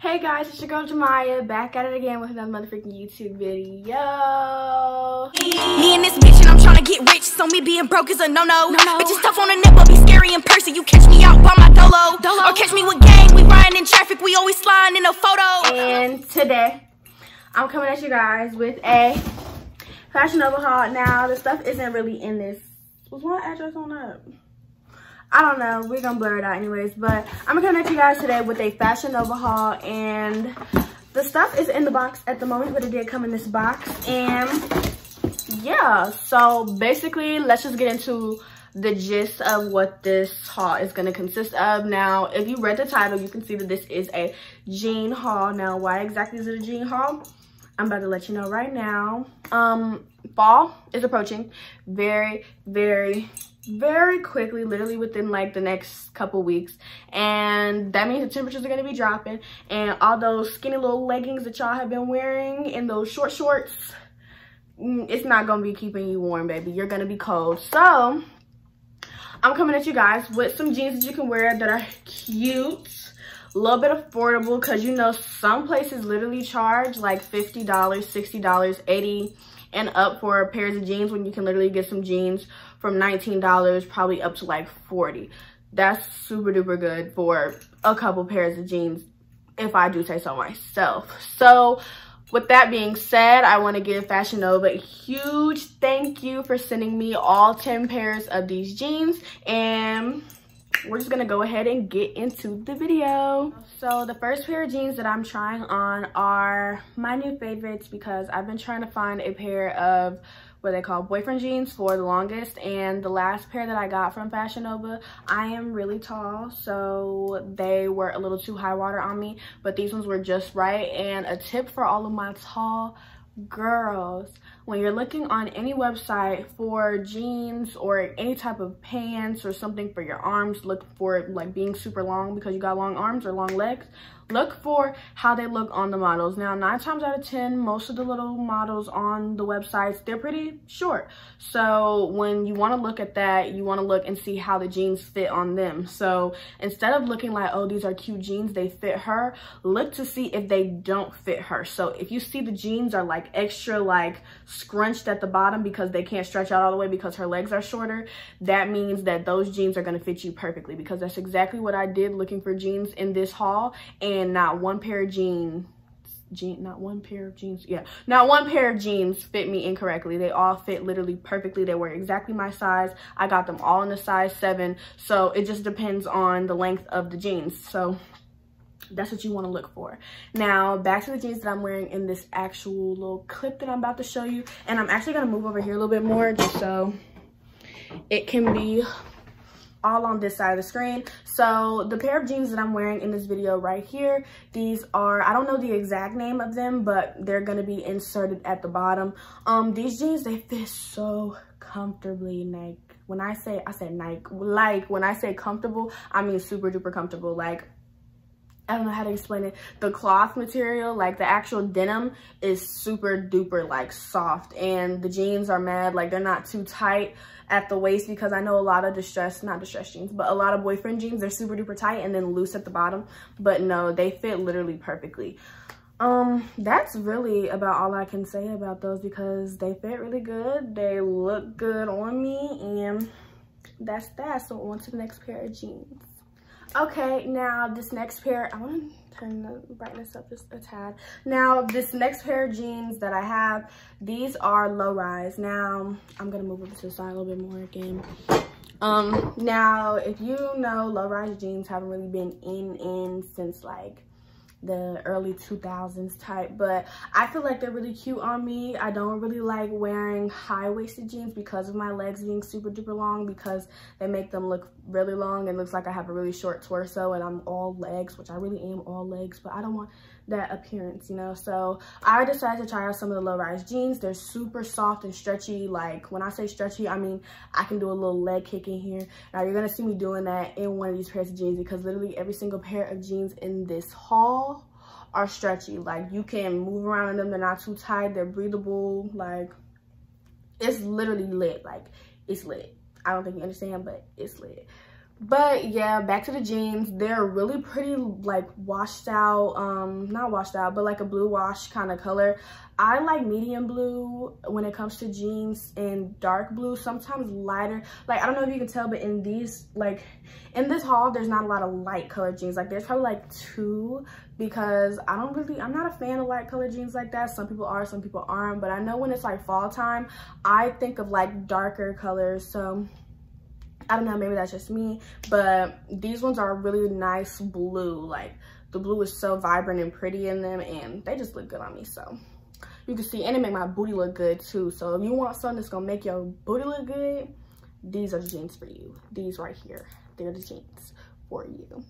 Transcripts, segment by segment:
Hey guys, it's your girl Jamiaya back at it again with another motherfucking YouTube video. Me and this bitch and I'm trying to get rich, so me being broke is a no-no. No, no. Bitches tough on the net, but be scary in person. You catch me out by my dolo, dolo. or catch me with gang. We riding in traffic, we always sliding in a photo. And today, I'm coming at you guys with a Fashion Nova haul. Now, the stuff isn't really in this. Was my address on that? I don't know. We're going to blur it out anyways. But I'm going to connect you guys today with a Fashion Nova haul. And the stuff is in the box at the moment, but it did come in this box. And yeah, so basically, let's just get into the gist of what this haul is going to consist of. Now, if you read the title, you can see that this is a jean haul. Now, why exactly is it a jean haul? I'm about to let you know right now. Um, fall is approaching very, very, very quickly, literally within like the next couple weeks. And that means the temperatures are gonna be dropping. And all those skinny little leggings that y'all have been wearing and those short shorts, mm, it's not gonna be keeping you warm, baby. You're gonna be cold. So, I'm coming at you guys with some jeans that you can wear that are cute a little bit affordable because you know some places literally charge like $50 $60 80 and up for pairs of jeans when you can literally get some jeans from $19 probably up to like 40 that's super duper good for a couple pairs of jeans if i do say so myself so with that being said i want to give fashion nova a huge thank you for sending me all 10 pairs of these jeans and we're just gonna go ahead and get into the video. So the first pair of jeans that I'm trying on are my new favorites because I've been trying to find a pair of what they call boyfriend jeans for the longest. And the last pair that I got from Fashion Nova I am really tall so they were a little too high water on me. But these ones were just right. And a tip for all of my tall girls when you're looking on any website for jeans or any type of pants or something for your arms look for like being super long because you got long arms or long legs look for how they look on the models. Now nine times out of ten most of the little models on the websites they're pretty short. So when you want to look at that you want to look and see how the jeans fit on them. So instead of looking like oh these are cute jeans they fit her look to see if they don't fit her. So if you see the jeans are like extra like scrunched at the bottom because they can't stretch out all the way because her legs are shorter that means that those jeans are going to fit you perfectly because that's exactly what i did looking for jeans in this haul. And and not one pair of jeans jean not one pair of jeans yeah not one pair of jeans fit me incorrectly. They all fit literally perfectly. They were exactly my size. I got them all in a size seven. So it just depends on the length of the jeans. So that's what you want to look for. Now back to the jeans that i'm wearing in this actual little clip that i'm about to show you. And i'm actually going to move over here a little bit more just so it can be all on this side of the screen. So the pair of jeans that I'm wearing in this video right here, these are, I don't know the exact name of them, but they're gonna be inserted at the bottom. Um, These jeans, they fit so comfortably, like when I say, I said Nike, like when I say comfortable, I mean super duper comfortable. Like I don't know how to explain it. The cloth material, like the actual denim is super duper like soft and the jeans are mad, like they're not too tight at the waist because I know a lot of distress, not distress jeans, but a lot of boyfriend jeans, they're super duper tight and then loose at the bottom. But no, they fit literally perfectly. Um, that's really about all I can say about those because they fit really good. They look good on me and that's that. So on to the next pair of jeans. Okay, now this next pair, I want to turn the brightness up just a tad. Now, this next pair of jeans that I have, these are low rise. Now, I'm to move over to the side a little bit more again. Um, now, if you know, low rise jeans haven't really been in in since like the early 2000s type but i feel like they're really cute on me. I don't really like wearing high-waisted jeans because of my legs being super duper long because they make them look really long and looks like i have a really short torso and i'm all legs which i really am all legs but i don't want that appearance, you know? So I decided to try out some of the low-rise jeans. They're super soft and stretchy. Like when I say stretchy, I mean, I can do a little leg kick in here. Now you're gonna see me doing that in one of these pairs of jeans because literally every single pair of jeans in this haul are stretchy. Like you can move around in them. They're not too tight. They're breathable. Like it's literally lit. Like it's lit. I don't think you understand, but it's lit. But yeah back to the jeans. They're really pretty like washed out um not washed out but like a blue wash kind of color. I like medium blue when it comes to jeans and dark blue sometimes lighter. Like i don't know if you can tell but in these like in this haul there's not a lot of light colored jeans. Like there's probably like two because i don't really i'm not a fan of light colored jeans like that. Some people are some people aren't. But i know when it's like fall time i think of like darker colors. So I don't know, maybe that's just me, but these ones are really nice blue. Like the blue is so vibrant and pretty in them and they just look good on me. So you can see, and it make my booty look good too. So if you want something that's gonna make your booty look good, these are the jeans for you. These right here, they're the jeans for you,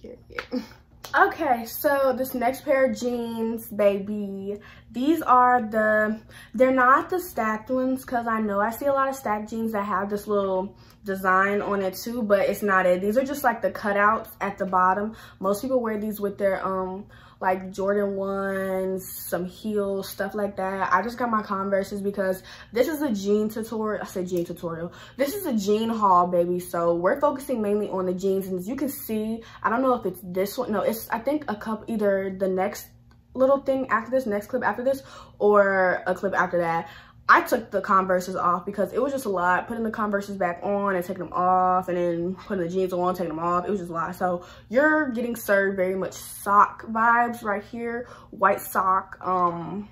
period. okay so this next pair of jeans baby these are the they're not the stacked ones because i know i see a lot of stacked jeans that have this little design on it too but it's not it. These are just like the cutouts at the bottom. Most people wear these with their um like Jordan 1s, some heels, stuff like that. I just got my Converses because this is a jean tutorial. I said jean tutorial. This is a jean haul, baby. So we're focusing mainly on the jeans. And as you can see, I don't know if it's this one. No, it's, I think, a cup either the next little thing after this, next clip after this, or a clip after that. I took the Converses off because it was just a lot. Putting the Converses back on and taking them off and then putting the jeans on, taking them off. It was just a lot. So you're getting served very much sock vibes right here. White sock, um,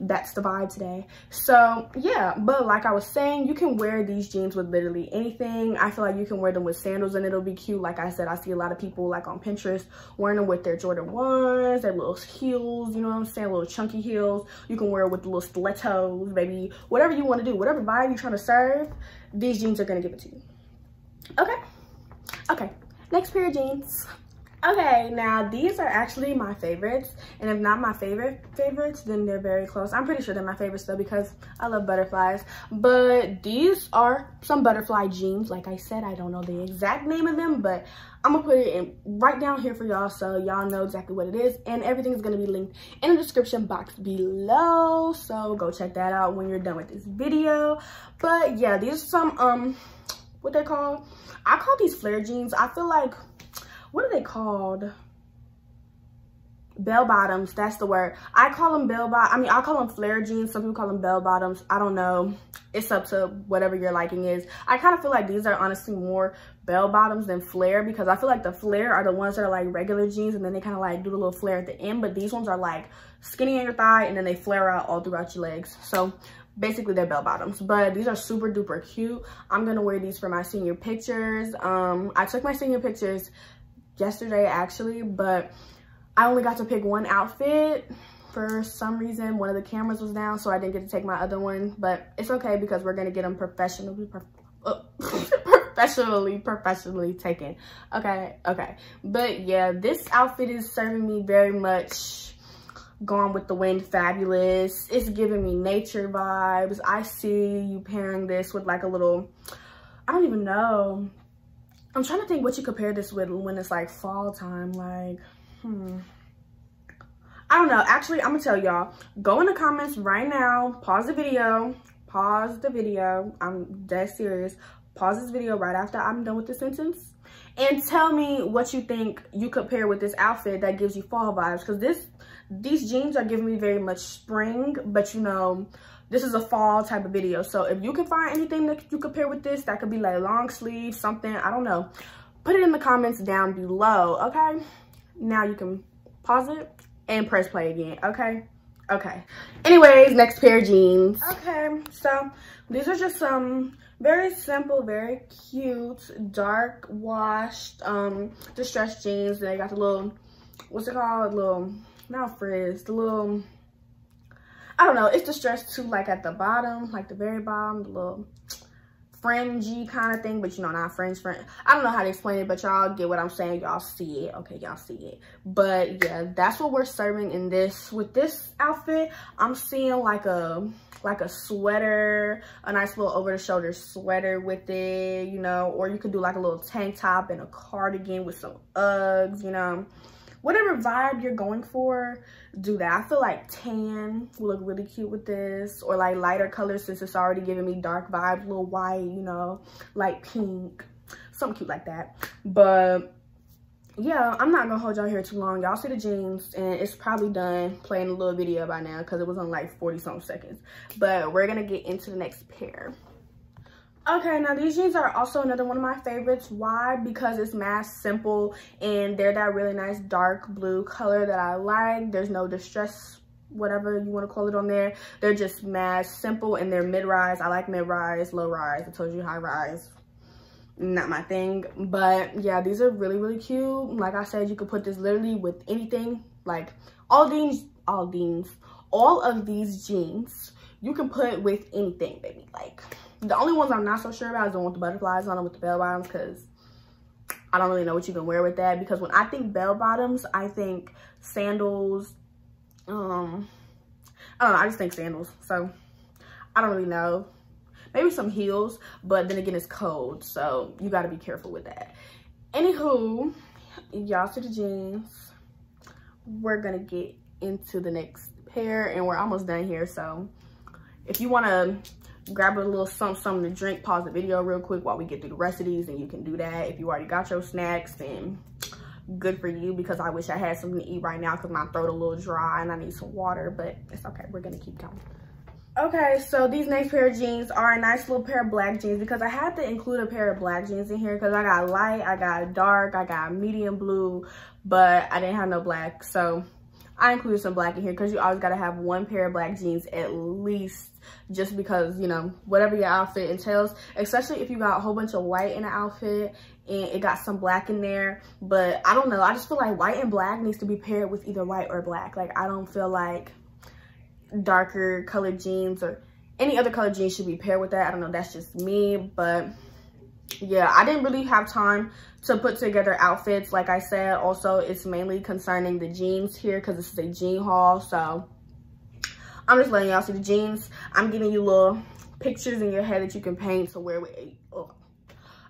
that's the vibe today. So yeah but like i was saying you can wear these jeans with literally anything. I feel like you can wear them with sandals and it'll be cute. Like i said i see a lot of people like on pinterest wearing them with their jordan ones their little heels you know what i'm saying little chunky heels. You can wear it with little stilettos baby. Whatever you want to do whatever vibe you're trying to serve these jeans are going to give it to you. Okay? Okay. Next pair of jeans Okay, now these are actually my favorites. And if not my favorite favorites, then they're very close. I'm pretty sure they're my favorites though because I love butterflies. But these are some butterfly jeans. Like I said, I don't know the exact name of them, but I'm gonna put it in right down here for y'all so y'all know exactly what it is. And everything is gonna be linked in the description box below. So go check that out when you're done with this video. But yeah, these are some, um, what they call? I call these flare jeans. I feel like what are they called? Bell bottoms, that's the word. I call them bell bottoms. I mean, I call them flare jeans. Some people call them bell bottoms. I don't know. It's up to whatever your liking is. I kind of feel like these are honestly more bell bottoms than flare because I feel like the flare are the ones that are like regular jeans and then they kind of like do the little flare at the end. But these ones are like skinny on your thigh and then they flare out all throughout your legs. So basically they're bell bottoms but these are super duper cute i'm gonna wear these for my senior pictures um i took my senior pictures yesterday actually, but I only got to pick one outfit. For some reason, one of the cameras was down, so I didn't get to take my other one, but it's okay because we're gonna get them professionally, uh, professionally, professionally taken. Okay, okay. But yeah, this outfit is serving me very much Gone with the Wind fabulous. It's giving me nature vibes. I see you pairing this with like a little, I don't even know, I'm trying to think what you compare this with when it's like fall time. Like, hmm. I don't know. Actually, I'm going to tell y'all. Go in the comments right now. Pause the video. Pause the video. I'm dead serious. Pause this video right after I'm done with the sentence. And tell me what you think you compare with this outfit that gives you fall vibes. Because this, these jeans are giving me very much spring. But, you know, this is a fall type of video. So if you can find anything that you could pair with this, that could be like long sleeve, something, I don't know. Put it in the comments down below, okay? Now you can pause it and press play again, okay? Okay. Anyways, next pair of jeans. Okay, so these are just some very simple, very cute, dark washed, um, distressed jeans. They got the little, what's it called? Little, not frizz, the little I don't know. It's distressed too, like at the bottom, like the very bottom, the little fringy kind of thing, but you know, not fringe, fringe. I don't know how to explain it, but y'all get what I'm saying. Y'all see it. Okay, y'all see it. But yeah, that's what we're serving in this. With this outfit, I'm seeing like a like a sweater, a nice little over the shoulder sweater with it, you know, or you could do like a little tank top and a cardigan with some Uggs, you know whatever vibe you're going for, do that. I feel like tan will look really cute with this or like lighter colors since it's already giving me dark vibes, little white, you know, light pink. something cute like that. But yeah, I'm not gonna hold y'all here too long. Y'all see the jeans and it's probably done playing a little video by now because it was on like 40 some seconds. But we're gonna get into the next pair. Okay, now these jeans are also another one of my favorites. Why? Because it's mass simple and they're that really nice dark blue color that I like. There's no distress, whatever you want to call it on there. They're just mass simple and they're mid-rise. I like mid-rise, low-rise. I told you high-rise, not my thing but yeah these are really really cute like i said you could put this literally with anything like all these all these all of these jeans you can put with anything baby like the only ones i'm not so sure about is the one with the butterflies on them with the bell bottoms because i don't really know what you can wear with that because when i think bell bottoms i think sandals um i don't know i just think sandals so i don't really know maybe some heels, but then again, it's cold. So you got to be careful with that. Anywho, y'all see the jeans. We're going to get into the next pair and we're almost done here. So if you want to grab a little something, something to drink, pause the video real quick while we get through the rest of these and you can do that. If you already got your snacks, then good for you because I wish I had something to eat right now because my throat a little dry and I need some water, but it's okay. We're going to keep going. Okay, so these next pair of jeans are a nice little pair of black jeans because I had to include a pair of black jeans in here because I got light, I got dark, I got medium blue, but I didn't have no black. So I included some black in here because you always got to have one pair of black jeans at least just because, you know, whatever your outfit entails, especially if you got a whole bunch of white in the outfit and it got some black in there. But I don't know, I just feel like white and black needs to be paired with either white or black. Like I don't feel like darker colored jeans or any other color jeans should be paired with that. I don't know, that's just me, but yeah, I didn't really have time to put together outfits. Like I said, also it's mainly concerning the jeans here because this is a jean haul. So I'm just letting y'all see the jeans. I'm giving you little pictures in your head that you can paint to wear with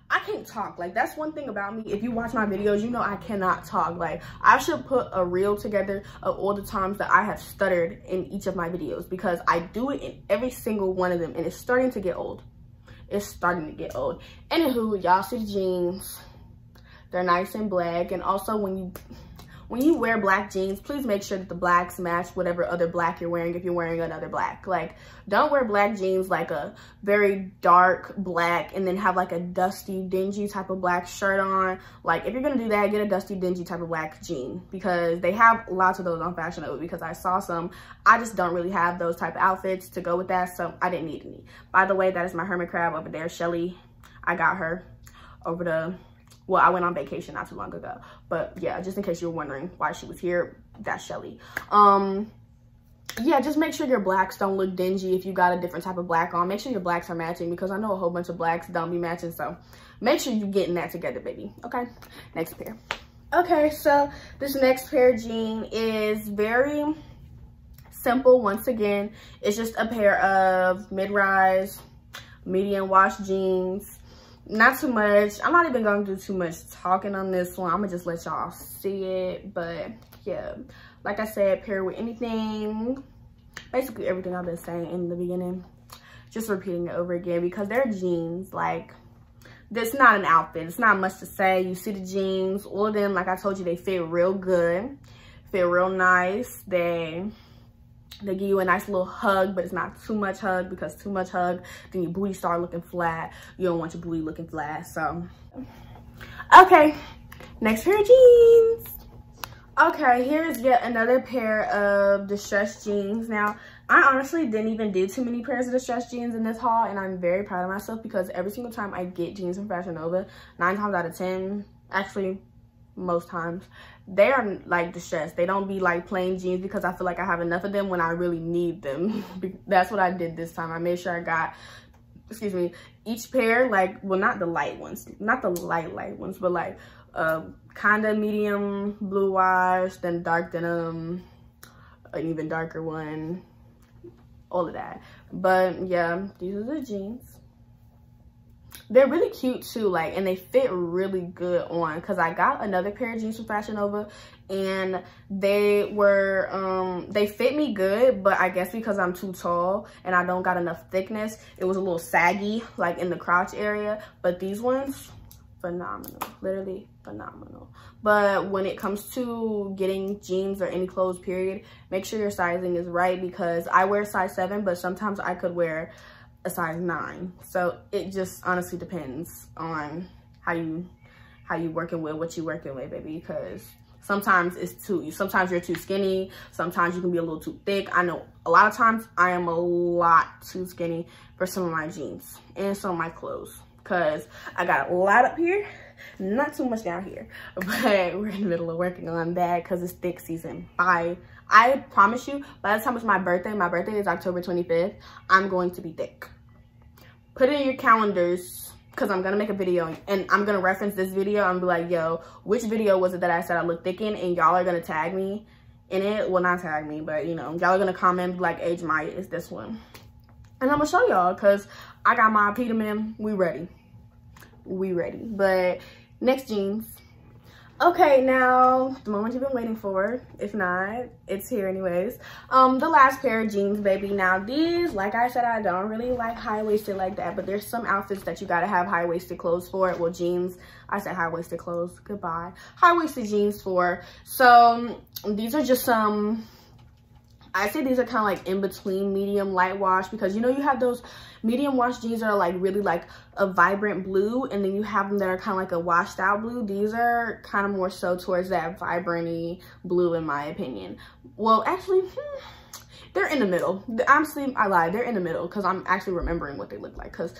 I can't talk. Like, that's one thing about me. If you watch my videos, you know I cannot talk. Like, I should put a reel together of all the times that I have stuttered in each of my videos because I do it in every single one of them and it's starting to get old. It's starting to get old. Anywho, y'all see the jeans. They're nice and black. And also when you when you wear black jeans, please make sure that the blacks match whatever other black you're wearing if you're wearing another black. Like, don't wear black jeans like a very dark black and then have like a dusty, dingy type of black shirt on. Like, if you're gonna do that, get a dusty, dingy type of black jean because they have lots of those on Fashion Nova because I saw some. I just don't really have those type of outfits to go with that, so I didn't need any. By the way, that is my hermit crab over there, Shelly. I got her over the well i went on vacation not too long ago. But yeah just in case you're wondering why she was here that's shelly. Um yeah just make sure your blacks don't look dingy if you got a different type of black on. Make sure your blacks are matching because i know a whole bunch of blacks don't be matching so make sure you're getting that together baby okay? Next pair. Okay so this next pair jean is very simple. Once again it's just a pair of mid-rise medium wash jeans not too much. I'm not even gonna do too much talking on this one. I'm gonna just let y'all see it. But yeah. Like i said pair with anything basically everything i've been saying in the beginning just repeating it over again because they're jeans like that's not an outfit. It's not much to say. You see the jeans all of them like i told you they fit real good fit real nice. They they give you a nice little hug but it's not too much hug because too much hug then your booty start looking flat. You don't want your booty looking flat so. Okay next pair of jeans. Okay here's yet another pair of distressed jeans. Now i honestly didn't even do too many pairs of distressed jeans in this haul and i'm very proud of myself because every single time i get jeans from fashion nova nine times out of ten actually most times. They are like distressed. They don't be like plain jeans because i feel like i have enough of them when i really need them. That's what i did this time. I made sure i got excuse me each pair like well not the light ones not the light light ones but like uh kind of medium blue wash then dark denim an even darker one all of that. But yeah these are the jeans they're really cute too like and they fit really good on because i got another pair of jeans from fashion nova and they were um they fit me good but i guess because i'm too tall and i don't got enough thickness it was a little saggy like in the crotch area but these ones phenomenal literally phenomenal. But when it comes to getting jeans or any clothes period make sure your sizing is right because i wear size 7 but sometimes i could wear a size 9 so it just honestly depends on how you how you working with what you working with baby because sometimes it's too sometimes you're too skinny sometimes you can be a little too thick i know a lot of times i am a lot too skinny for some of my jeans and some of my clothes because I got a lot up here, not too much down here, but we're in the middle of working on that because it's thick season. By I promise you, by the time it's my birthday, my birthday is October 25th, I'm going to be thick. Put it in your calendars because I'm gonna make a video and I'm gonna reference this video and be like, yo, which video was it that I said I look thick in? And y'all are gonna tag me in it. Well, not tag me, but you know, y'all are gonna comment like, age my is this one. And I'm gonna show y'all because I got my Peterman. We ready. We ready. But next jeans. Okay, now the moment you've been waiting for. If not, it's here anyways. Um, the last pair of jeans, baby. Now these, like I said, I don't really like high-waisted like that, but there's some outfits that you gotta have high-waisted clothes for. Well, jeans. I said high-waisted clothes. Goodbye. High-waisted jeans for. So these are just some I say these are kind of like in between medium light wash because you know you have those medium wash jeans that are like really like a vibrant blue and then you have them that are kind of like a washed out blue. These are kind of more so towards that vibranty blue in my opinion. Well, actually, hmm, they're in the middle. Honestly, I lied. They're in the middle because I'm actually remembering what they look like because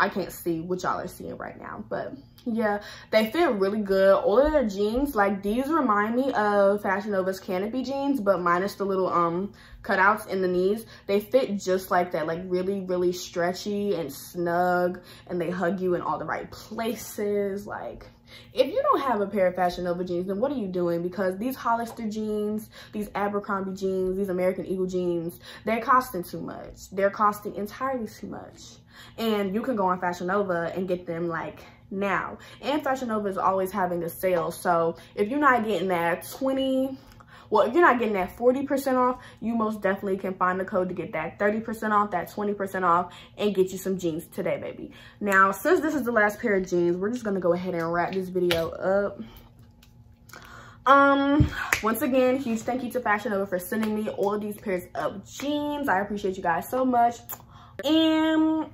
I can't see what y'all are seeing right now, but yeah, they fit really good. All of their jeans, like these remind me of Fashion Nova's Canopy jeans, but minus the little um cutouts in the knees. They fit just like that, like really, really stretchy and snug, and they hug you in all the right places. Like, if you don't have a pair of Fashion Nova jeans, then what are you doing? Because these Hollister jeans, these Abercrombie jeans, these American Eagle jeans, they're costing too much. They're costing entirely too much. And you can go on Fashion Nova and get them like now. And Fashion Nova is always having a sale. So if you're not getting that 20, well, if you're not getting that 40% off, you most definitely can find the code to get that 30% off, that 20% off, and get you some jeans today, baby. Now, since this is the last pair of jeans, we're just gonna go ahead and wrap this video up. Um, once again, huge thank you to Fashion Nova for sending me all these pairs of jeans. I appreciate you guys so much. And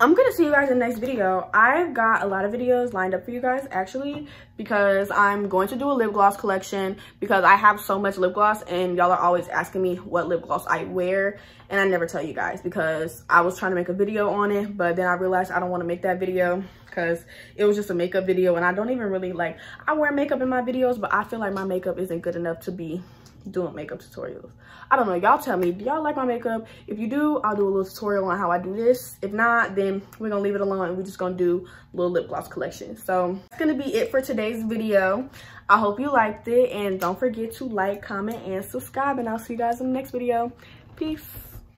I'm gonna see you guys in the next video. I've got a lot of videos lined up for you guys actually because I'm going to do a lip gloss collection because I have so much lip gloss and y'all are always asking me what lip gloss I wear and I never tell you guys because I was trying to make a video on it but then I realized I don't want to make that video because it was just a makeup video and I don't even really like I wear makeup in my videos but I feel like my makeup isn't good enough to be doing makeup tutorials. I don't know, y'all tell me, do y'all like my makeup? If you do, I'll do a little tutorial on how I do this. If not, then we're gonna leave it alone and we're just gonna do little lip gloss collection. So that's gonna be it for today's video. I hope you liked it and don't forget to like, comment, and subscribe and I'll see you guys in the next video. Peace.